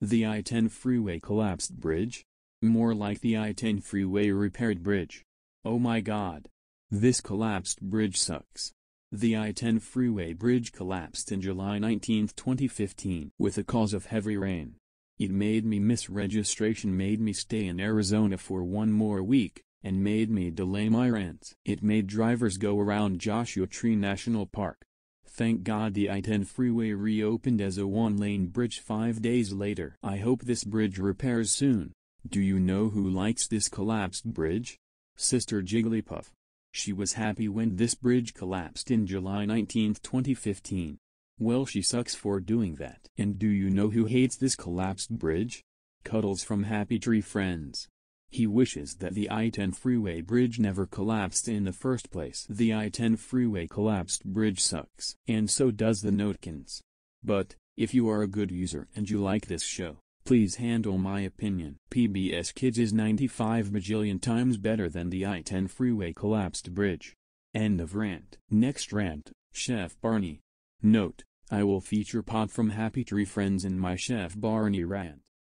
The I-10 freeway collapsed bridge? More like the I-10 freeway repaired bridge. Oh my god. This collapsed bridge sucks. The I-10 freeway bridge collapsed in July 19, 2015 with a cause of heavy rain. It made me miss registration made me stay in Arizona for one more week, and made me delay my rent. It made drivers go around Joshua Tree National Park. Thank God the I-10 freeway reopened as a one-lane bridge five days later. I hope this bridge repairs soon. Do you know who likes this collapsed bridge? Sister Jigglypuff. She was happy when this bridge collapsed in July 19, 2015. Well she sucks for doing that. And do you know who hates this collapsed bridge? Cuddles from Happy Tree Friends. He wishes that the I-10 freeway bridge never collapsed in the first place. The I-10 freeway collapsed bridge sucks. And so does the Notkins. But, if you are a good user and you like this show, please handle my opinion. PBS Kids is 95 bajillion times better than the I-10 freeway collapsed bridge. End of rant. Next rant, Chef Barney. Note, I will feature Pop from Happy Tree Friends in my Chef Barney rant.